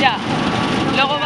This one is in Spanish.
Ya. Luego vas así tú.